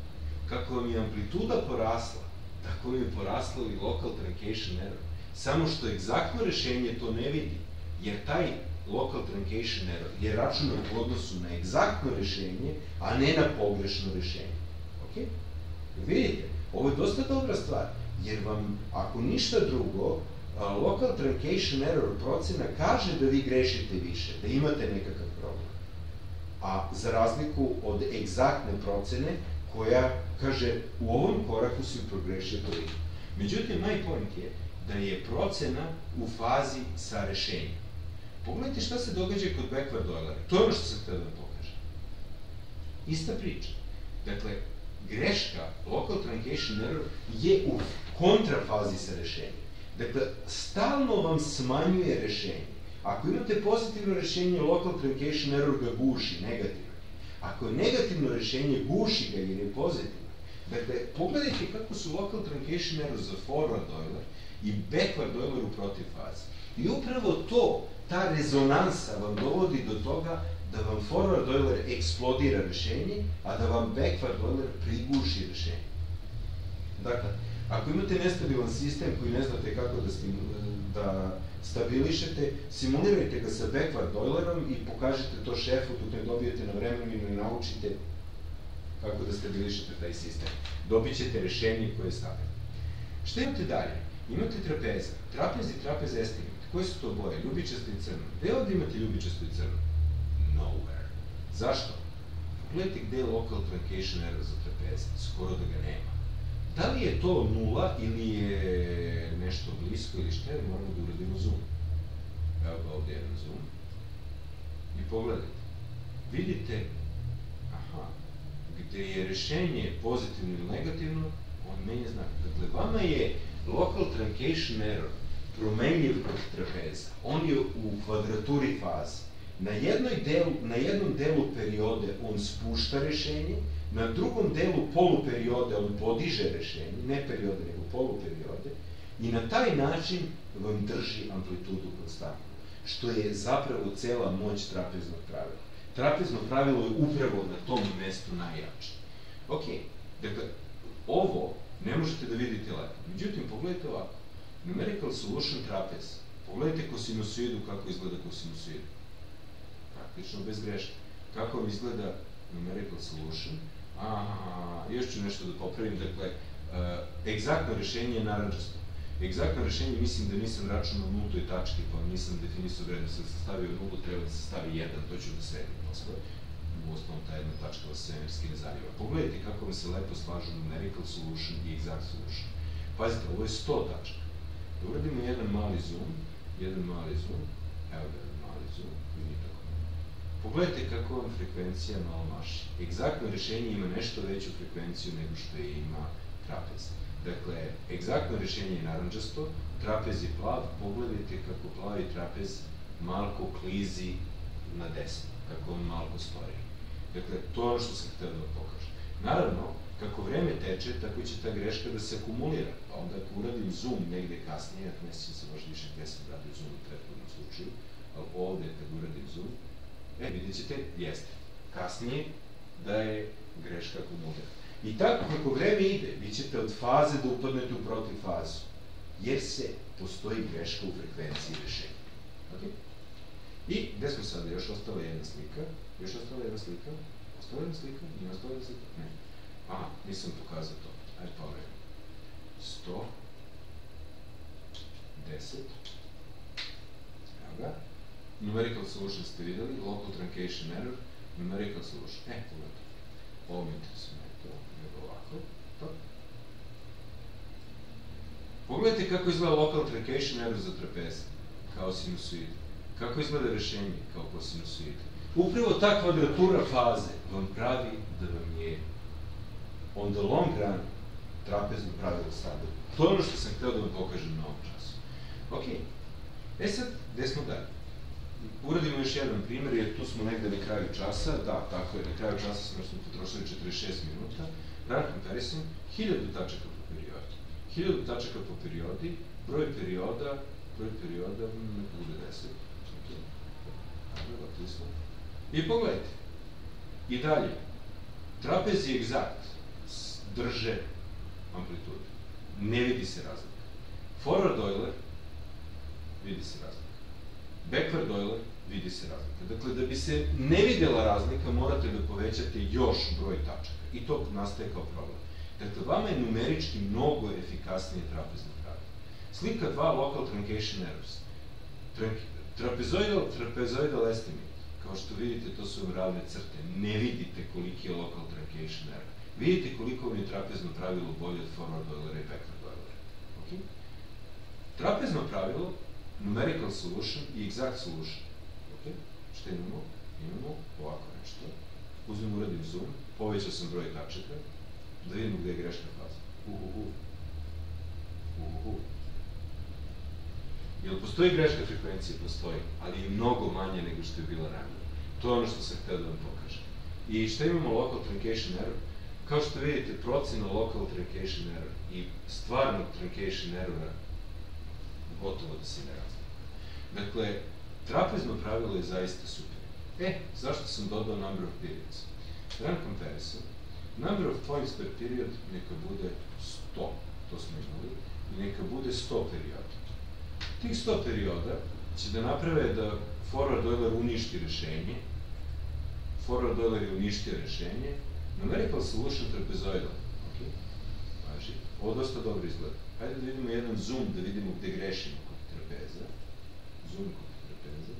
Kako vam je amplituda porasla, tako vam je porasla i local truncation error. Samo što egzaktno rešenje to ne vidi, jer taj local truncation error je računan u odnosu na egzaktno rešenje, a ne na pogrešno rešenje. Ok? Vidite, ovo je dosta dobra stvar, jer vam, ako ništa drugo, local truncation error procena kaže da vi grešite više, da imate nekakav a za razliku od egzaktne procene koja kaže u ovom koraku si progrešio toliko. Međutim, my point je da je procena u fazi sa rešenjem. Pogledajte šta se događa kod backward Eulera. To je ono što sam htio da pokažem. Ista priča. Dakle, greška, local truncation error, je u kontrafazi sa rešenjem. Dakle, stalno vam smanjuje rešenje. Ako imate pozitivno rešenje, local truncation error ga guši, negativno. Ako je negativno rešenje, guši ga jer je pozitivno. Dakle, pogledajte kako su local truncation error za forward Euler i backward Euler u protiv fazi. I upravo to, ta rezonansa vam dovodi do toga da vam forward Euler eksplodira rešenje, a da vam backward Euler priguši rešenje. Dakle, ako imate nestabilan sistem koji ne znate kako da, da stabilišete, simulirajte ga sa backward Eulerom i pokažete to šefu dok ne dobijete na vremenu i naučite kako da stabilišete taj sistem. Dobit ćete rešenje koje je stabilno. Šta imate dalje? Imate trapeza. Trapez i trapez estimate. Koje su to boje? Ljubičasto i crno. Gde ovde imate ljubičasto i crno? Nowhere. Zašto? Pogledajte gde je local truncation error za trapeza. Skoro da ga nema. Da li je to nula ili je nešto blisko ili šta je, moramo da uradimo zoom. Evo ga ovde jedan zoom. I pogledajte. Vidite, aha, gde je rešenje pozitivno ili negativno, on menja znak. Dakle, vama je local truncation error promenljiv kod trapeza. On je u kvadraturi faze. Na, delu, na jednom delu periode on spušta rešenje, Na drugom delu poluperiode on podiže rešenje, ne periode, nego poluperiode, i na taj način vam drži amplitudu konstantno, što je zapravo cela moć trapeznog pravila. Trapezno pravilo je upravo na tom mestu najjače. Ok, dakle, ovo ne možete da vidite lepo. Međutim, pogledajte ovako. Numerical solution trapez. Pogledajte kosinusoidu kako izgleda kosinusoida. Praktično bez greške. Kako izgleda numerical solution a, još ću nešto da popravim, dakle, uh, egzaktno rešenje je naranđasto. Egzaktno rešenje mislim da nisam računao nultoj tački, pa nisam definisao vrednost, da sam stavio nulu, treba da se stavi 1, to ću da sredim posle. u osnovom ta jedna tačka vas svemirski ne zanima. Pogledajte kako vam se lepo slažu numerical solution i exact solution. Pazite, ovo je 100 tačka. Da uradimo jedan mali zoom, jedan mali zoom, evo ga jedan mali zoom, vidi tako. Pogledajte kako vam frekvencija malo maši. Egzaktno rešenje ima nešto veću frekvenciju nego što je ima trapez. Dakle, egzaktno rešenje je naranđasto, trapez je plav, pogledajte kako plavi trapez malko klizi na desno, kako on malko stori. Dakle, to je ono što sam htio da vam pokažem. Naravno, kako vreme teče, tako će ta greška da se akumulira. Pa onda ako uradim zoom negde kasnije, ja ne sjećam se baš više gde sam radio zoom u prethodnom slučaju, ali ovde kad uradim zoom, e, vidjet ćete, jeste, kasnije da je greška akumulirana. I tako kako vreme ide, vi ćete od faze da upadnete u protiv fazu, jer se postoji greška u frekvenciji rešenja. Okay? I gde smo sada? Još ostala jedna slika. Još ostala jedna slika. Ostala jedna slika? Nije ostala jedna slika? Ne. Aha, nisam pokazao to. Ajde pogledaj. 100. 10. Evo ga. Numerical solution ste videli, local truncation error, numerical solution. E, pogledaj. Ovo mi interesuje, ne to, nego ovako. To. Pogledajte kako izgleda local truncation error za trapeze, kao sinusoid. Kako izgleda rešenje kao kosinusoid. Upravo ta kvadratura faze vam pravi da vam je on the long run trapezno pravilo stabilno. To je ono što sam hteo da vam pokažem na ovom času. Ok. E sad, gde smo dalje? Uradimo još jedan primer, jer tu smo negde na kraju časa, da, tako je, na kraju časa smo, smo potrošili 46 minuta, run comparison, 1000 tačaka po periodi. 1000 tačaka po periodi, broj perioda, broj perioda, neka bude 10, I pogledajte. I dalje. Trapez je egzakt. Drže amplitudu. Ne vidi se razlika. Forward Euler vidi se razlika. Backward Euler vidi se razlika. Dakle, da bi se ne videla razlika, morate da povećate još broj tačaka. I to nastaje kao problem. Dakle, vama je numerički mnogo efikasnije trapezno pravilo. Slika 2 local truncation errors. Trapezoidal, trapezoidal estimate. Kao što vidite, to su ravne crte. Ne vidite koliki je local truncation error. Vidite koliko vam je trapezno pravilo bolje od forward Eulera i backward Eulera. Okay? Trapezno pravilo, numerical solution i exact solution. Okay? Šta imamo? Imamo ovako nešto. Uzmem, uradim zoom, povećao sam broj tačaka, da vidimo gde je grešna faza. Uhuhu. Uhuhu. Jel postoji greška frekvencije? Postoji, ali je mnogo manje nego što je bila ranije. To je ono što sam htio da vam pokažem. I šta imamo local truncation error? Kao što vidite, procena local truncation error i stvarnog truncation errora gotovo da se ne razlika. Dakle, trapezno pravilo je zaista super. E, zašto sam dodao number of periods? Run comparison. Number of points per period neka bude 100, to smo imali, i neka bude 100 perioda. Tih 100 perioda će da naprave da forward Euler uništi rešenje, forward Euler je uništio rešenje, numerical solution trapezoidal. Ok, važi. Ovo dosta dobro izgleda. Hajde da vidimo jedan zoom, da vidimo gde grešimo kod trapeza. Zoom trapeza.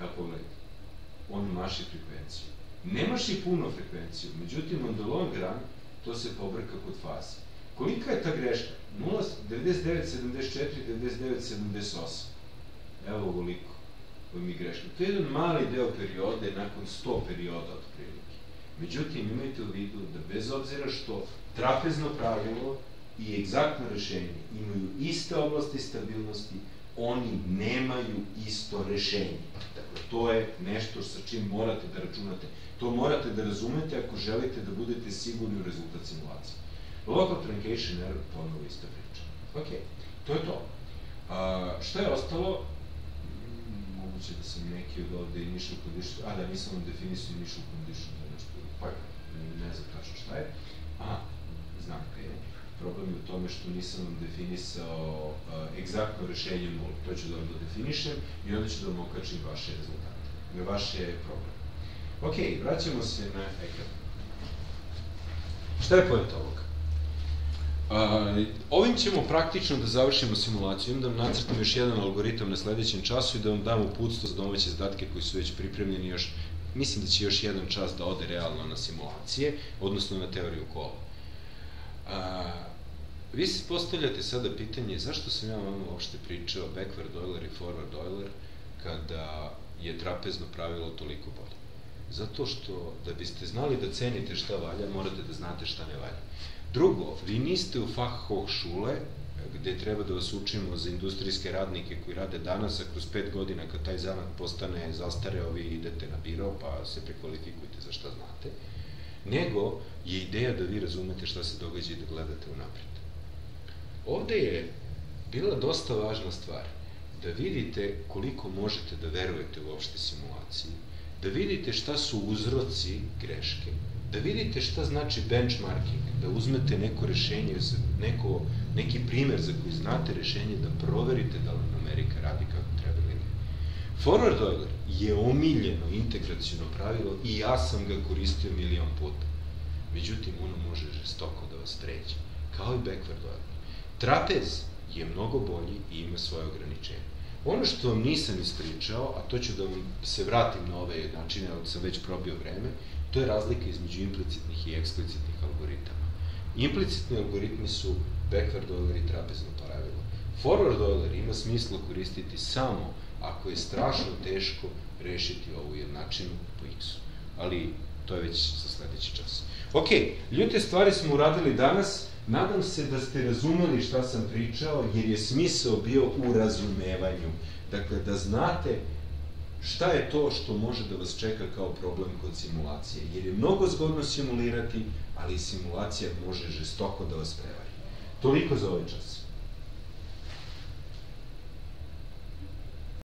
Evo pogledajte. On maši frekvenciju. Ne maši puno frekvenciju, međutim, on the long run, to se pobrka kod faze. Kolika je ta greška? 99,74, 99,78. Evo ovoliko koji mi grešimo. To je jedan mali deo periode nakon 100 perioda od prilike. Međutim, imajte u vidu da bez obzira što trapezno pravilo i egzaktno rešenje imaju iste oblasti stabilnosti, oni nemaju isto rešenje. Dakle, to je nešto sa čim morate da računate. To morate da razumete ako želite da budete sigurni u rezultat simulacije. Local truncation error, ponovo ista priča. Ok, to je to. A, šta je ostalo? moguće da sam neki od ovde initial condition, a da nisam vam definisao initial condition za nešto, pa ne znam tačno šta je. Aha, znam kaj je. Problem je u tome što nisam vam definisao egzaktno rešenje nula. To ću da vam definišem i onda ću da vam okačim vaše rezultate, na vaše probleme. Ok, vraćamo se na ekran. Šta je pojent ovoga? Ovim ćemo praktično da završimo simulaciju, da vam nacrtam još jedan algoritam na sledećem času i da vam dam uputstvo za domaće zadatke koji su već pripremljeni još mislim da će još jedan čas da ode realno na simulacije, odnosno na teoriju kola. A, vi se postavljate sada pitanje zašto sam ja vam uopšte pričao backward Euler i forward Euler kada je trapezno pravilo toliko bolje. Zato što, da biste znali da cenite šta valja, morate da znate šta ne valja. Drugo, vi niste u Fachhochschule, gde treba da vas učimo za industrijske radnike koji rade danas, a kroz pet godina kad taj zanat postane zastareo, vi idete na biro pa se prekvalifikujete za šta znate, nego je ideja da vi razumete šta se događa i da gledate unapred. Ovde je bila dosta važna stvar da vidite koliko možete da verujete u opšte simulaciji, da vidite šta su uzroci greške, da vidite šta znači benchmarking, da uzmete neko rešenje, neko, neki primer za koji znate rešenje, da proverite da li numerika radi kako. Forward Euler je omiljeno integracijono pravilo i ja sam ga koristio milion puta. Međutim, ono može žestoko da vas treće, kao i backward Euler. Trapez je mnogo bolji i ima svoje ograničenje. Ono što vam nisam ispričao, a to ću da vam se vratim na ove načine, ali sam već probio vreme, to je razlika između implicitnih i eksplicitnih algoritama. Implicitni algoritmi su backward Euler i trapezno pravilo. Forward Euler ima smisla koristiti samo ako je strašno teško rešiti ovu jednačinu po x-u. Ali to je već za sledeći čas. Ok, ljute stvari smo uradili danas, Nadam se da ste razumeli šta sam pričao, jer je smisao bio u razumevanju. Dakle, da znate šta je to što može da vas čeka kao problem kod simulacije. Jer je mnogo zgodno simulirati, ali simulacija može žestoko da vas prevari. Toliko za ovaj čas.